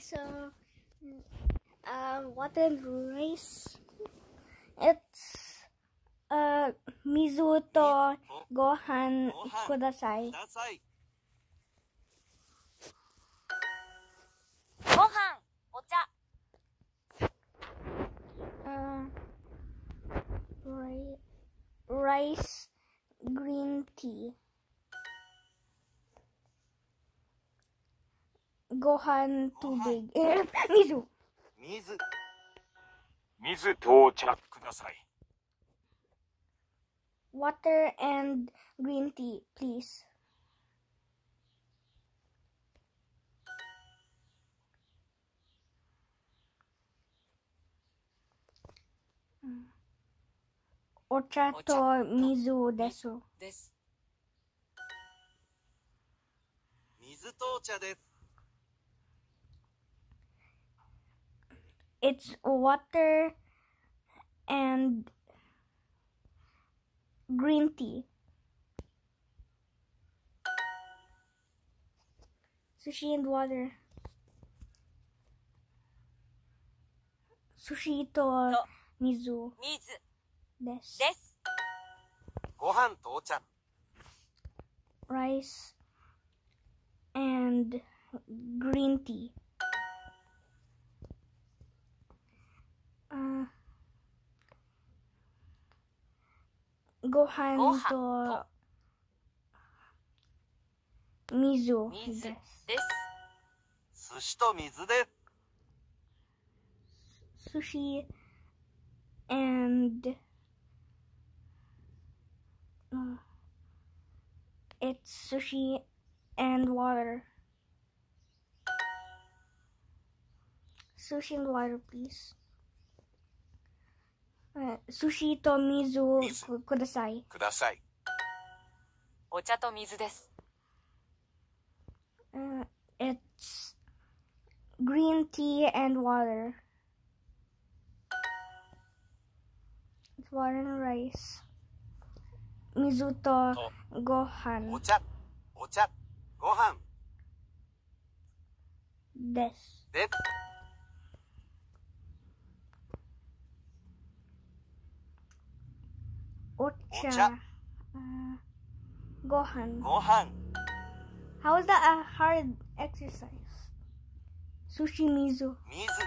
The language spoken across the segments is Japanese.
so um, what is race? It's uh, Mizuto Gohan Kudasai. Gohan, ocha. Uh, rice, green tea. Gohan too big. mizu. 水。水とお茶ください。Water and green tea, please. Ocha to mizu desu. です水とお茶です。it's water and green tea. Sushi and water. Sushi to mizu. Mizu. Desu. Desu. Gohan to ocha. Rice and green tea. Uh, gohan Gohan to mizu 水 desu. です寿司と水です。 Sushi and uh, it's sushi and water. Sushi and water, please. Uh, sushi to mizu Mizu. ku- kudasai. ください。お茶と水です Uh, it's green tea and water. It's water and rice. Mizu to と gohan お茶。お茶。ご飯 desu. です。 Ocha. Uh, Gohan. Gohan. How is that a hard exercise? Sushi Mizu. Mizu.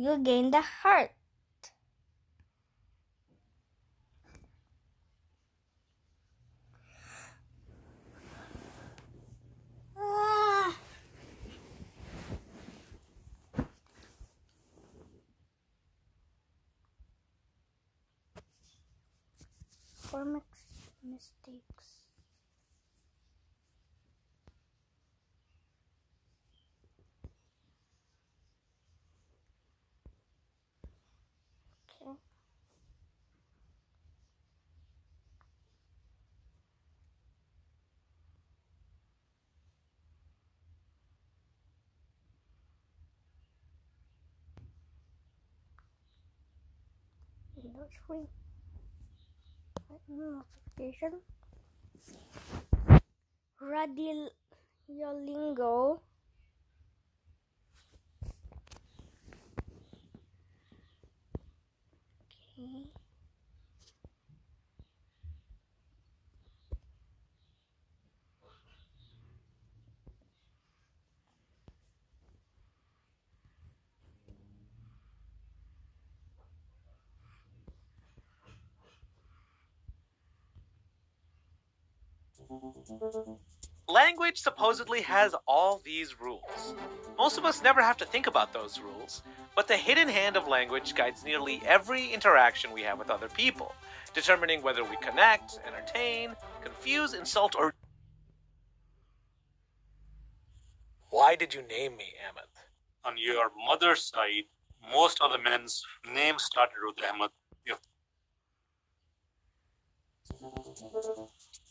you gain the heart. for mistakes. Windows free. Notification. Radiolingo. Okay. Language supposedly has all these rules. Most of us never have to think about those rules, but the hidden hand of language guides nearly every interaction we have with other people, determining whether we connect, entertain, confuse, insult, or. Why did you name me Ahmed? on your mother's side, most of the men's names started with Ahmed. If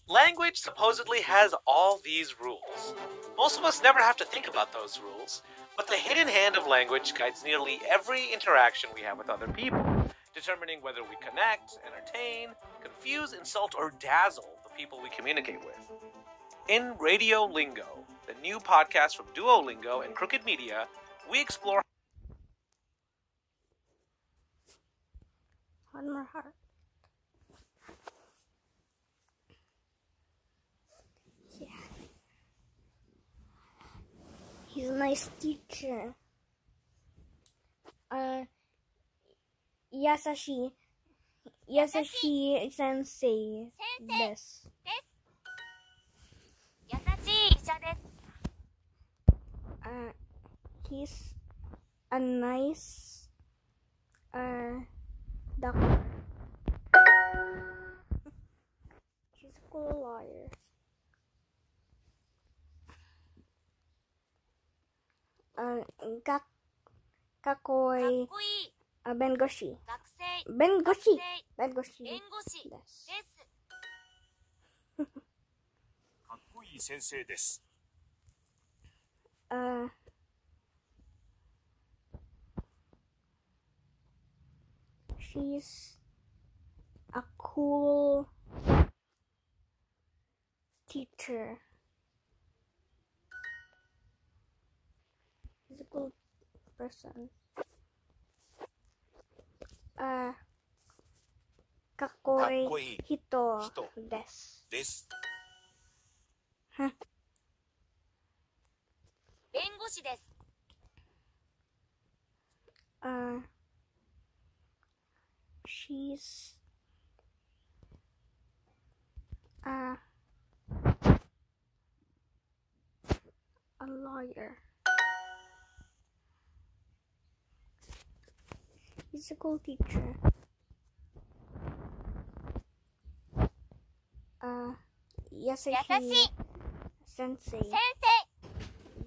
Language supposedly has all these rules. Most of us never have to think about those rules, but the hidden hand of language guides nearly every interaction we have with other people, determining whether we connect, entertain, confuse, insult, or dazzle the people we communicate with. In Radio Lingo, the new podcast from Duolingo and Crooked Media, we explore One more heart. He's a nice teacher. Uh, Yasashi. Yasashi sensei. Sensei. Yes. Yasashi Uh, he's a nice uh doctor. She's a cool lawyer. Uh, kak kakoy かっこいい。 uh, bengoshi. 学生。 Bengoshi. 学 Bengoshi. 弁護士。で Yes. す。かっこいい先生です。 Uh, she's a cool teacher. She's a cool person. Uh, かっこいいかっこいい人人です。です。弁護士です。 Uh, she's uh, a lawyer. Cool teacher. Uh, しい Sensei 先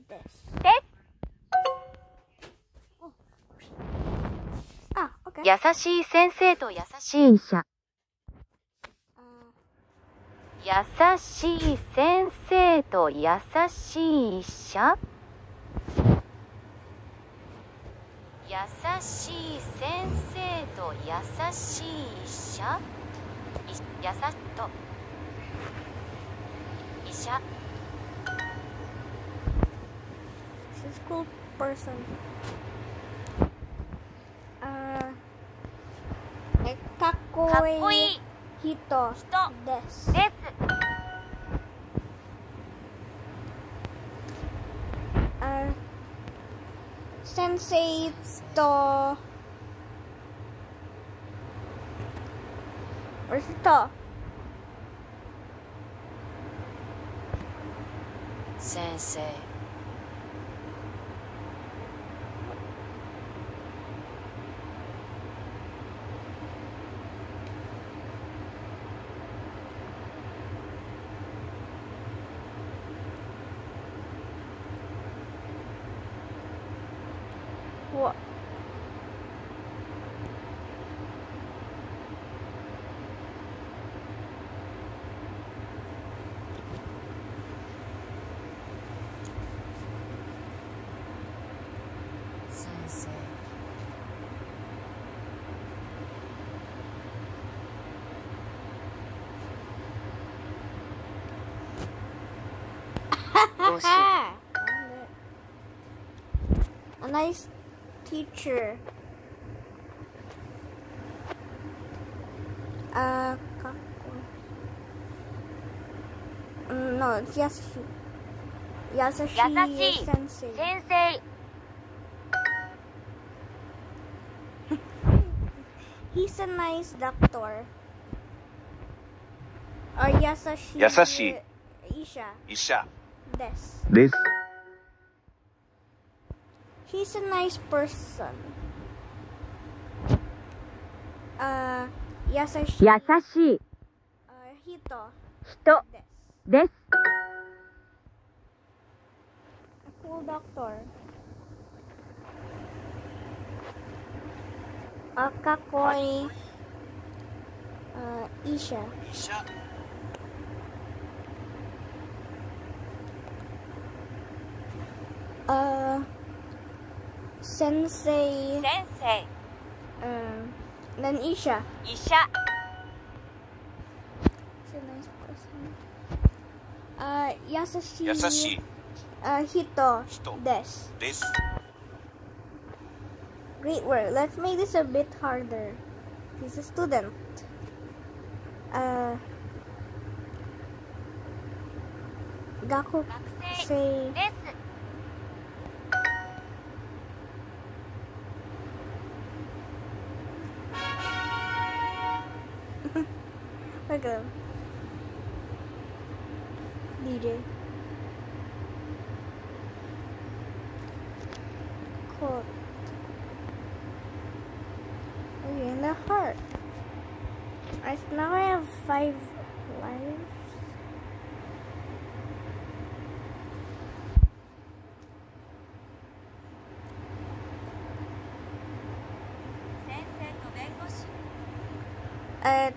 です。生です。Ah, okay. 優しい先生と優しい医者 Uh, 優しい先生と優しい医者優しい先生と優しい医者？い優しと医者 cool person. Uh, eh, かっこいい人です。です。Uh, sensei to... Where's the to? 先 noticing. A nice teacher. Uh, mm, no, yes, Yasushi. Yasushi, Yasushi sensei. sensei. He's a nice doctor. Or Yasashi. Yasashi. Isha. Isha. This. This. He's a nice person. Uh, Yasashi. Yasashi. Uh, hito. Hito. This. This. A cool doctor. 赤こり、あ医者。医者あ先生。先生。うん。何医者医者。あ優しい。優しい。あ人です。です。Great work. Let's make this a bit harder. He's a student. Uh, Gaku say. Look. DJ. Now I have five lives. A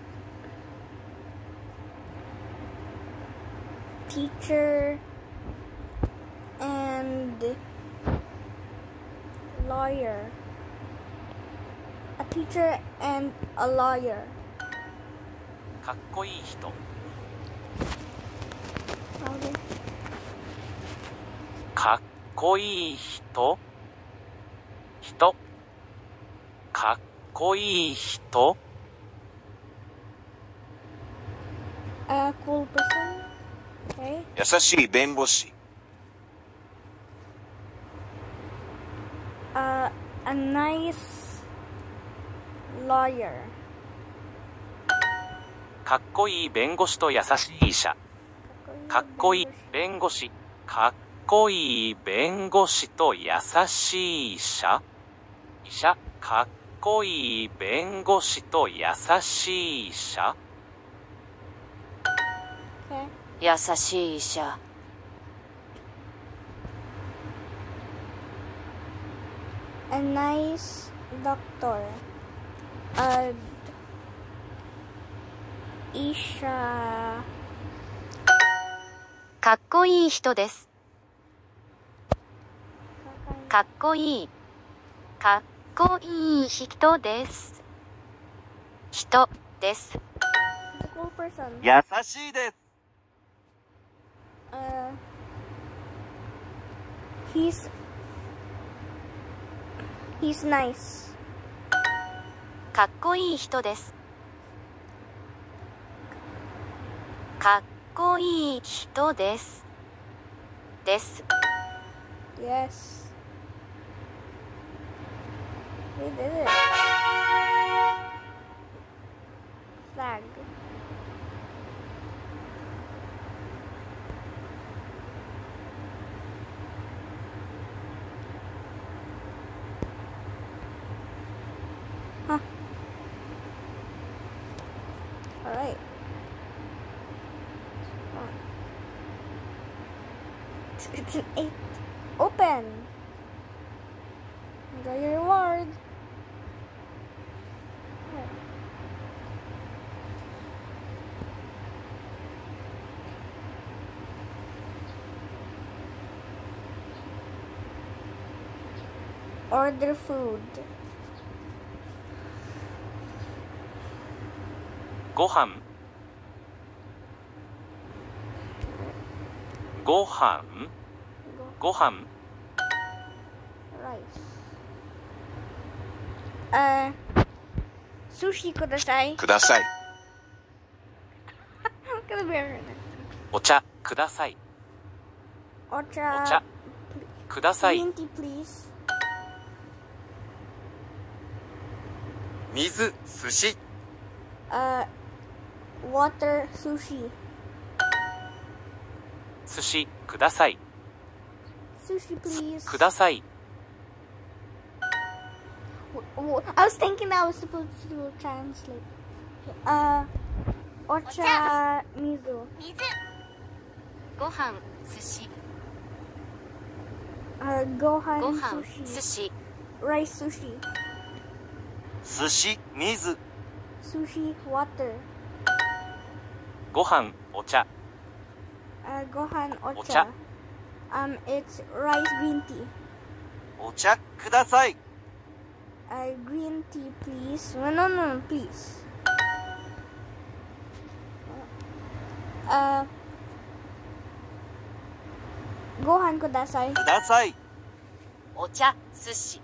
teacher and lawyer. A teacher and a lawyer. かっこいいひとかっこいいひとかっこいいやさしい弁護士。あ、uh, a lawyer かっこいい弁護士と優しい医者。かっこいい弁護士。かっこいい弁護士と優しい医者。医者。かっこいい弁護士と優しい医者.優しい医者。A nice doctor. A Isha. かっこいい人です。かっこいい。かっこいい。人です。人です.優しいです。Uh, he's he's nice. かっこいい人ですかっこいい人ですです Yes. We did it. Flag. It's, it's an eight. Open. Enjoy your reward. Order food. ご飯ご飯 Go ご飯 rice. Uh, sushi kudasai. ください Look at the bear. お茶ください.お茶ください Green tea, please. 水寿司 Uh, water sushi. 寿司ください Sushi, please. ください W- w- I was thinking that I was supposed to translate. Uh, ocha mizu. 水ご飯寿司 Uh, gohan ご飯 sushi. 寿司 Rice sushi. 寿司水 Sushi water. ご飯お茶 Uh, gohan ocha. Ocha. Um, it's rice green tea. お茶ください Uh, green tea, please. No, no, no, please. Uh, gohan kudasai. くださいお茶寿司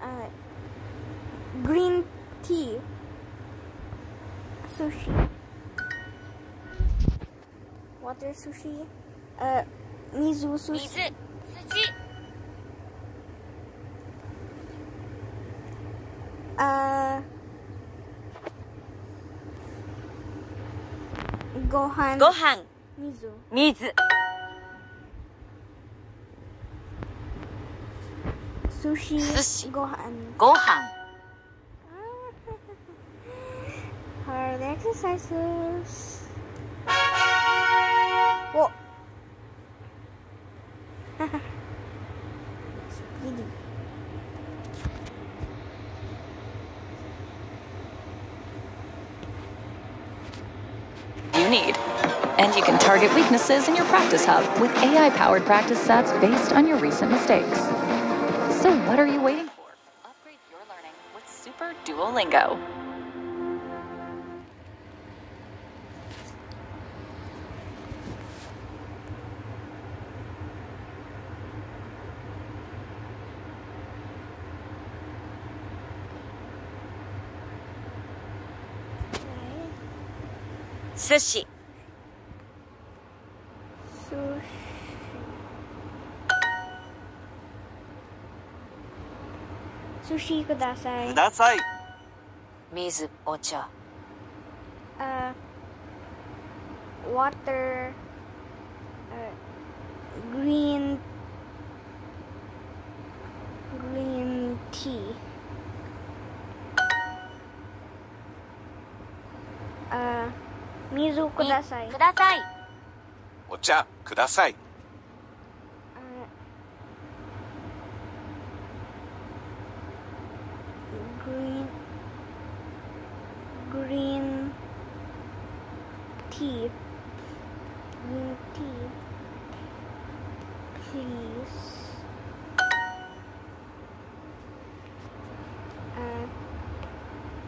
Uh, green tea. Sushi. Water sushi. 水を水土。あご飯。ご飯。水水。寿司,寿司。ご飯。ご飯。はい、next exercise. Target weaknesses in your practice hub with AI powered practice sets based on your recent mistakes. So, what are you waiting for? Upgrade your learning with Super Duolingo. Sushi. ください。水お茶。あ、uh, water uh, 水をくださ,い。ください。お茶ください。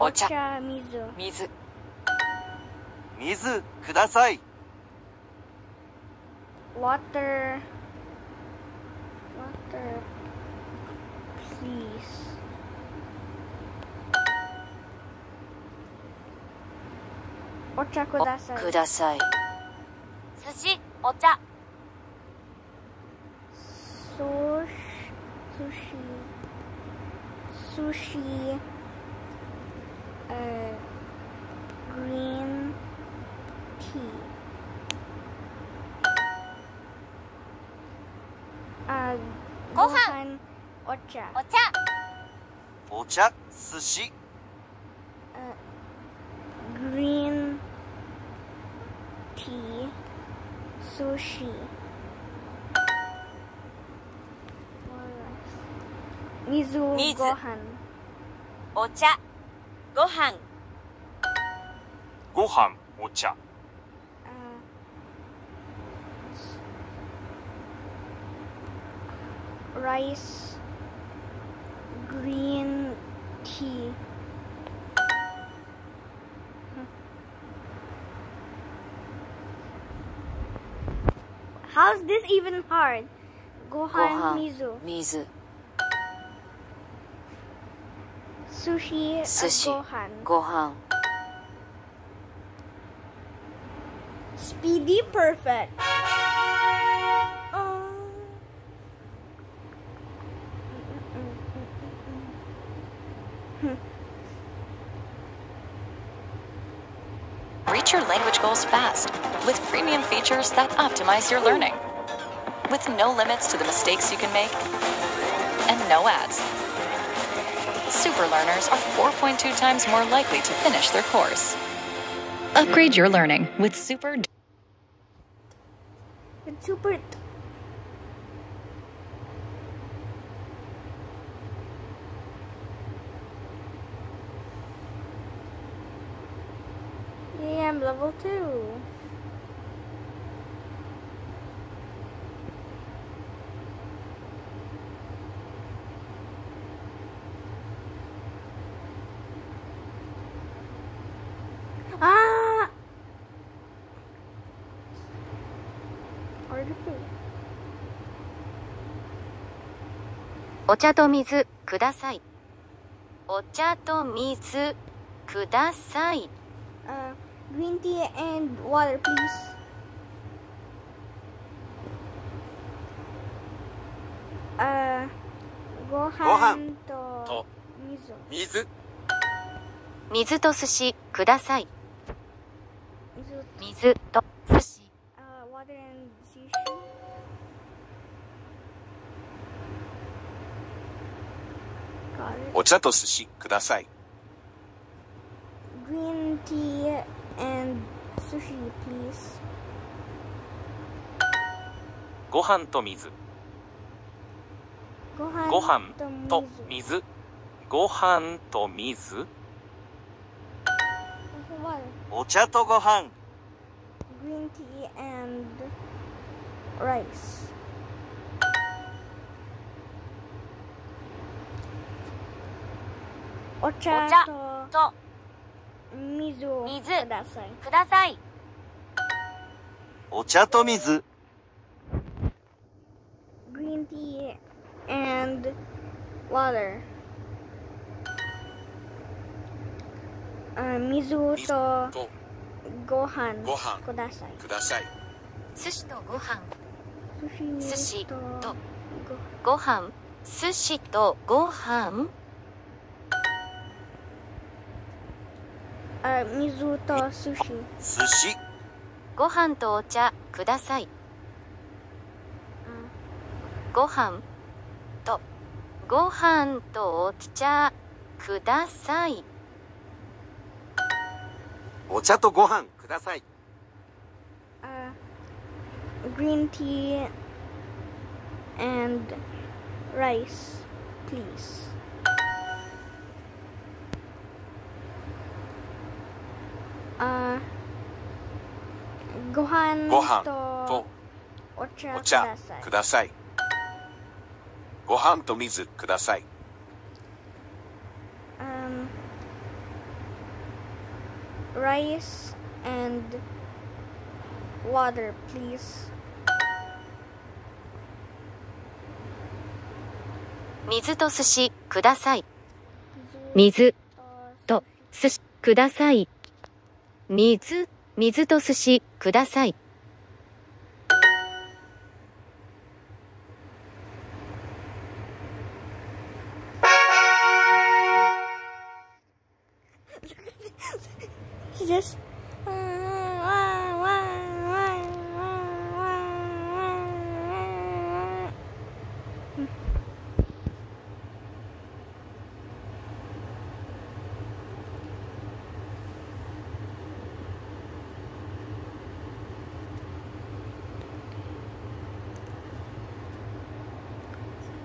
お茶。水水。水ください。Water Water お茶ください,ください。寿司お茶。寿司。寿司。Uh, green tea. Uh, Gohan. ocha, お茶お茶寿司 uh, green tea, sushi. Mizu Mizu. gohan. お茶ご飯ご飯お茶 uh, rice, green tea. Hmm. How's this even hard? ご Gohan 飯 mizu. Sushi, uh, Sushi Gohan. Gohan. Speedy Perfect. Um, Reach your language goals fast with premium features that optimize your learning. With no limits to the mistakes you can make and no ads. Super learners are 4.2 times more likely to finish their course. Upgrade your learning with Super It's super. Yeah, I'm level two. 茶と水ください。お茶と水ください。Uh, green tea and water, please. Uh, ご飯とと水。水。水と寿司ください。水水と寿司 uh, water and sushi. Got it. お茶と寿司ください Green tea and sushi, please. ご飯と水ご飯ご飯と水。水ご飯と水.お茶とご飯 Green tea and rice. お茶とと水を水ください。ください。お茶と水。Green tea and water. あ水ととご飯ご飯ください。ください。寿司とご飯。寿寿司とご飯。寿司とご飯あ水と寿司。寿司。ご飯とお茶ください。ご飯とご飯とお茶ください。お茶とご飯ください。あ green tea and rice, please. あご飯ご飯ととお茶くお茶ださいく。ださいご飯と水ください Um, rice and water, please. 水と寿司ください水と寿司ください水水と寿司ください。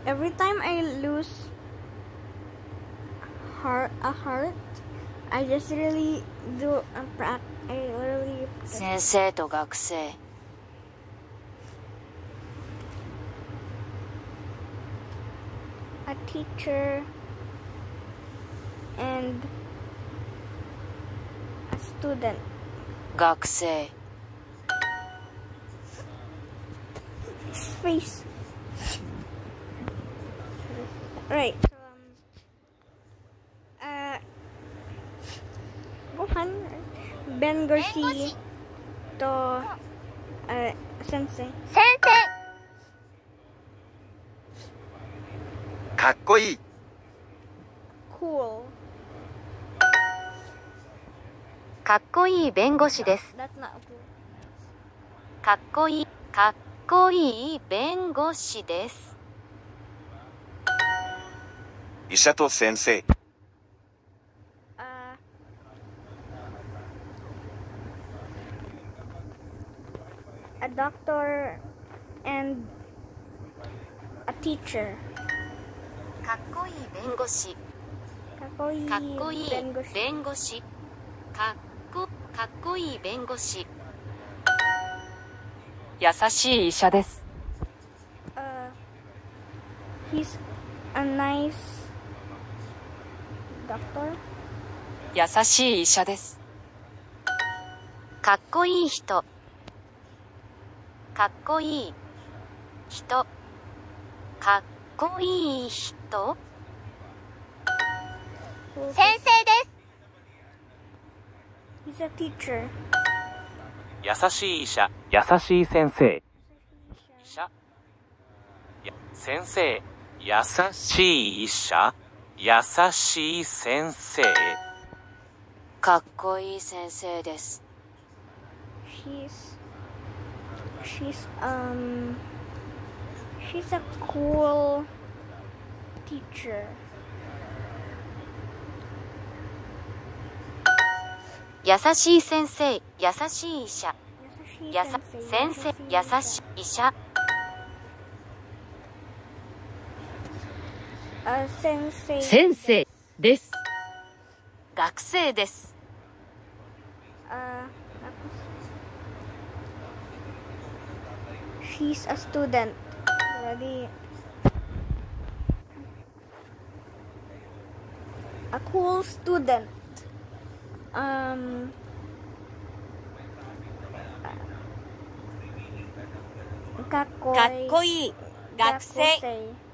Every time I lose heart a heart, I just really do a prac. I literally 先生と学生 a teacher and a student. 学生 Face. Right. So, um, uh, Gohan, Ben Gorsi, to, uh, Sensei. かっこいい Cool. かっこいい弁護士です.かっこいいかっこいい弁護士です医者と先生 Uh, a doctor and a teacher. かっこいい弁護士かっこいい弁護士。弁護士かっこかっこいい弁護士優しい医者です。Uh, he's a nice. 優しい医者です。かっこいい人。かっこいい人。かっこいい人。先生です。He's a teacher. 優しい医者優しい先生。医者や先生優しい医者優しい先生かっこいい先生ですやさしい先生、やさしい医者。やさ、先生、やさしい医者。Uh, sensei. 先生です学生です。Uh, she's a student. Ready? A cool student. Um. かっこいい。かっこいい学生。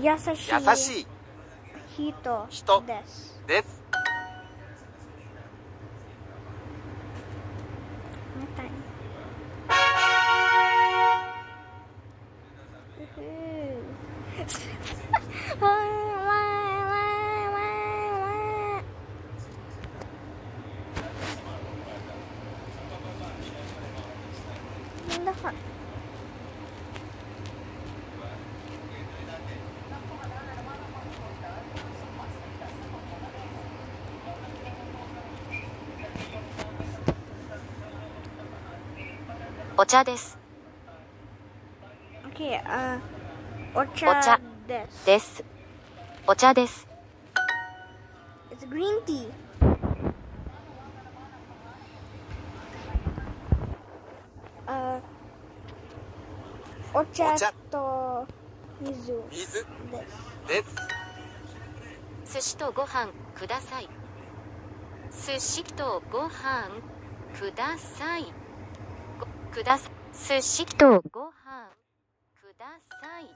優しい。人。です。です。みたい。うふーわーわーわーわーわーなんだこれお茶です Okay, uh, おお茶茶です。ですお茶です It's green tea. Uh, お茶お茶と水水です。です。寿司とご飯ください寿司とご飯くださいごくださ寿司とご飯ください。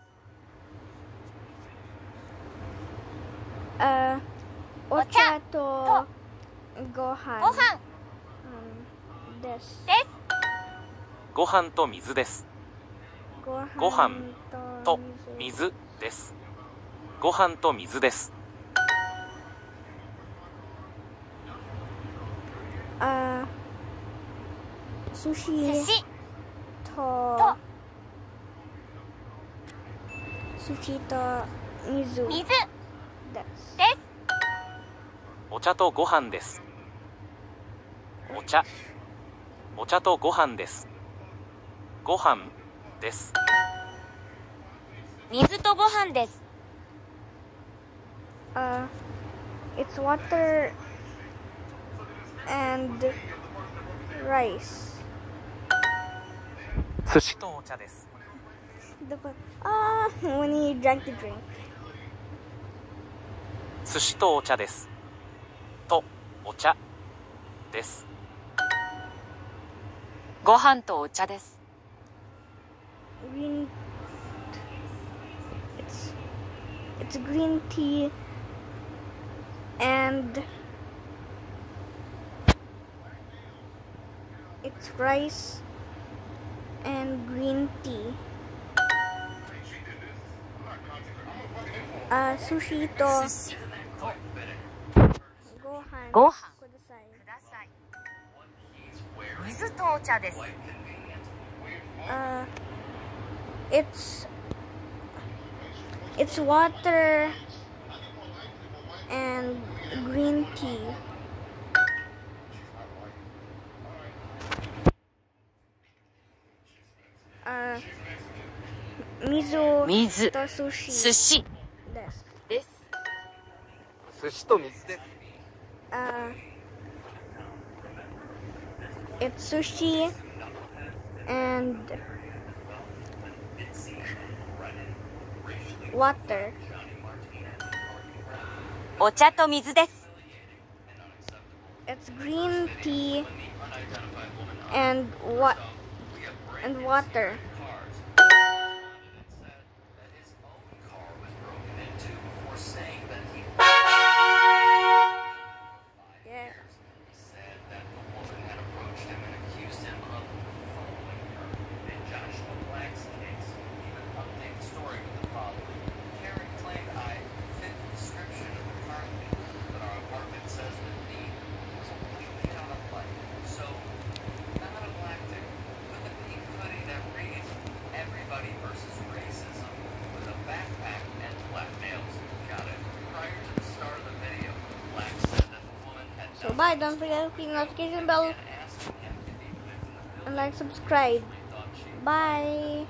Uh, お茶とご飯ご飯うんです。ご飯と水です。ご飯と水。水です。ご飯と水ですあ寿司。寿司。と。寿司と水水。です。お茶とご飯です。お茶。お茶とご飯です。ご飯です。水とご飯です。Uh, it's water and rice. 寿司とお茶ですどこああ、when you drank the drink. 寿司とお茶ですとお茶ですご飯とお茶です。Green. It's it's green tea and it's rice and green tea. Uh, sushi to gohan. Gohan. Kudasai. Mizu. Uh, it's it's water and green tea. 水水と寿司寿司です。です。寿司と水です。Uh, it's sushi and water. お茶と水です。It's green tea and what and water. Don't forget to click the notification bell and like subscribe. Bye.